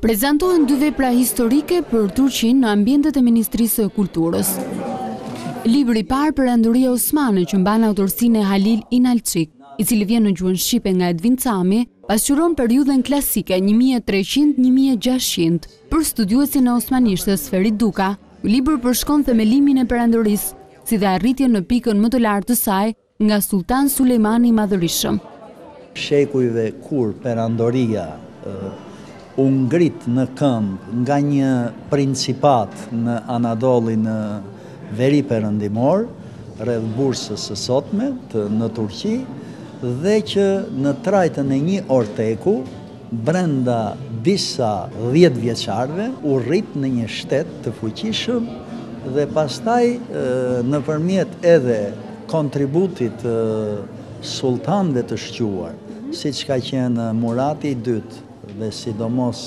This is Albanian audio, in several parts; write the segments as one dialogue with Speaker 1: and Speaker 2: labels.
Speaker 1: Prezantohen dy vepra historike për Turqinë në ambientet e Ministrisë së Kulturës. Libri i parë Perandoria Osmane që mban autorësinë e Halil Inalçik, i cili vjen në gjuhën shqipe nga Edvin Cami, pasqyron periudhën klasike një mijë e treqind një mijë e gjashtëqind. Për studiuesin e osmanishtes Ferit Duka, ky libër përshkon themelimin e Perandorisë, si dhe arritjen në pikën më të lartë të saj Nga Sulltan Sulejmani i Madhërishëm.
Speaker 2: Shekujve kur perandoria u ngrit në këmbë nga një principat në Anadollin veriperëndimor, rreth Bursës së sotme, në Turqi, dhe që në trajtën e një orteku, Brenda disa dhjetëvjeçarëve u rrit në një shtet të fuqishëm dhe pastaj nëpërmjet edhe kontributit të sulltanëve të shquar, siç ka qenë Murati i Dytë dhe sidomos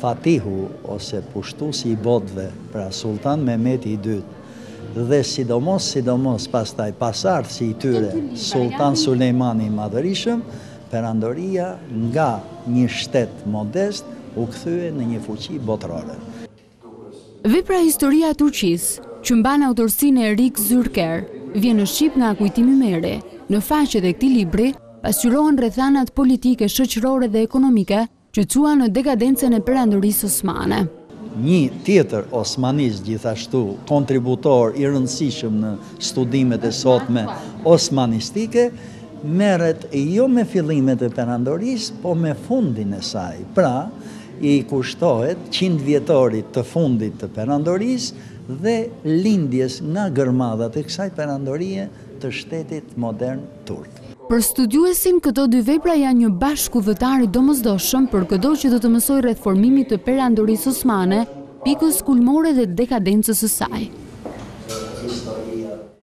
Speaker 2: Fatihu ose pushtuesi i botëve, pra Sulltan Mehmeti i Dytë dhe sidomos sidomos pastaj pasardhësi i tyre Sulltan Sulejmani i Madhërishëm, Perandoria nga një shtet modest u kthye në një fuqi botërore.
Speaker 1: Vepra Historia e Turqisë, që mban autorësinë e Erik Zürcher, vjen në shqip nga Kujtim Ymeri. Në faqet e këtij libri pasqyrohen rrethanat politike, shoqërore dhe ekonomike që çuan në dekadencën e Perandorisë Osmane.
Speaker 2: Një tjetër osmanist gjithashtu kontributor i rëndësishëm në studimet e sotme osmanistike, merret jo me fillimet e Perandorisë, po me fundin e saj, pra i kushtohet qindvjetorit të fundit të Perandorisë dhe lindjes nga gërmadhat e kësaj Perandorie të shtetit modern turk.
Speaker 1: Për studiuesin, këto dy vepra janë një bashkudhëtar i domosdoshëm për këdo që do të mësojë rreth formimit të Perandorisë Osmane, pikës kulmore dhe dekadencës së saj.